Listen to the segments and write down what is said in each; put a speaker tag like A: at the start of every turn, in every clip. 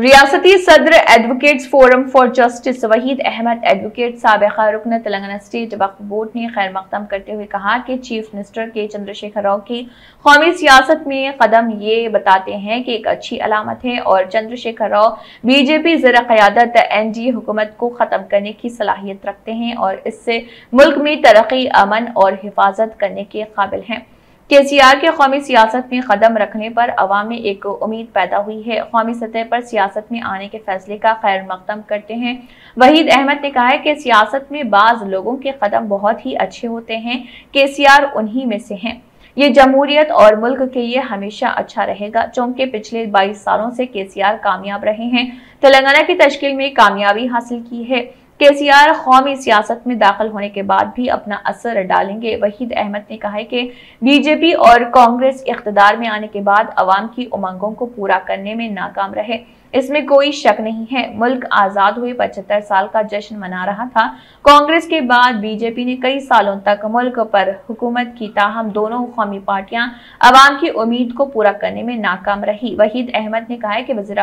A: रियासती सदर advocates forum for justice Waheed Ahmed advocate सबका रुकन, तेलंगाना स्टेट वक्फ बोर्ड ने खैर मकदम करते हुए कहा कि चीफ मिनिस्टर के चंद्रशेखर राव की कौमी सियासत में कदम ये बताते हैं कि एक अच्छी अलामत है और चंद्रशेखर राव बीजेपी जर क्यादत एन डी हुकूमत को ख़त्म करने की सलाहियत रखते हैं और इससे मुल्क में तरक्की, अमन और हिफाजत करने के काबिल हैं। के सी आर के कौमी सियासत में कदम रखने पर अवाम में एक उम्मीद पैदा हुई है। कौमी सतह पर सियासत में आने के फैसले का खैर मकदम करते हैं। वहीद अहमद ने कहा है कि सियासत में बाज लोगों के कदम बहुत ही अच्छे होते हैं। के सी आर उन्हीं में से हैं। ये जमहूरियत और मुल्क के लिए हमेशा अच्छा रहेगा। चूँकि पिछले 22 सालों से के सी आर कामयाब रहे हैं। तेलंगाना की तश्कील में कामयाबी हासिल की है। केसीआर कौमी सियासत में दाखिल होने के बाद भी अपना असर डालेंगे। वहीद अहमद ने कहा है कि बीजेपी और कांग्रेस इकतदार में आने के बाद अवाम की उमंगों को पूरा करने में नाकाम रहे। इसमें कोई शक नहीं है। मुल्क आज़ाद हुए पचहत्तर साल का जश्न मना रहा था। कांग्रेस के बाद बीजेपी ने कई सालों तक मुल्क पर हुकूमत की ताहम दोनों कौमी पार्टियाँ अवाम की उम्मीद को पूरा करने में नाकाम रही। वहीद अहमद ने कहा कि वजी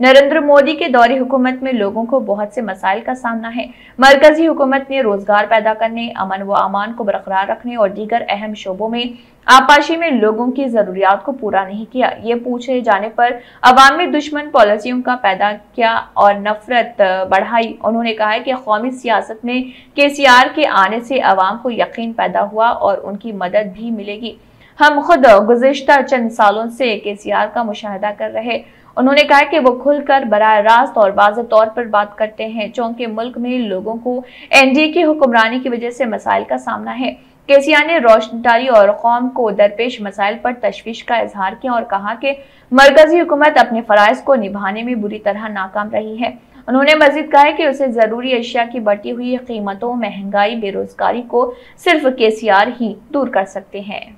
A: नरेंद्र मोदी के दौरे हुकूमत में लोगों को बहुत से मसाइल का सामना है। मरकजी हुकूमत ने रोज़गार पैदा करने, अमन व अमान को बरकरार रखने और दीगर अहम शोबों में आपाशी में लोगों की जरूरियात को पूरा नहीं किया। ये पूछे जाने पर अवामी दुश्मन पॉलिसियों का पैदा किया और नफरत बढ़ाई। उन्होंने कहा कि कौमी सियासत में के सी आर के आने से अवाम को यकीन पैदा हुआ और उनकी मदद भी मिलेगी। हम खुद गुजशत चंद सालों से के सी आर का मुशाह कर रहे। उन्होंने कहा कि वो खुलकर बरह रास्त और वाज तौर पर बात करते हैं, चूँकि मुल्क में लोगों को एनडीए की हुक्मरानी की वजह से मसाइल का सामना है। केसिया ने रोशन डाली और कौम को दरपेश मसाइल पर तशवीश का इजहार किया और कहा कि मरकजी हुकूमत अपने फ़रज़ को निभाने में बुरी तरह नाकाम रही है। उन्होंने मजीद कहा कि उसे ज़रूरी अशिया की बढ़ती हुई कीमतों, महँगाई, बेरोजगारी को सिर्फ़ के ही दूर कर सकते हैं।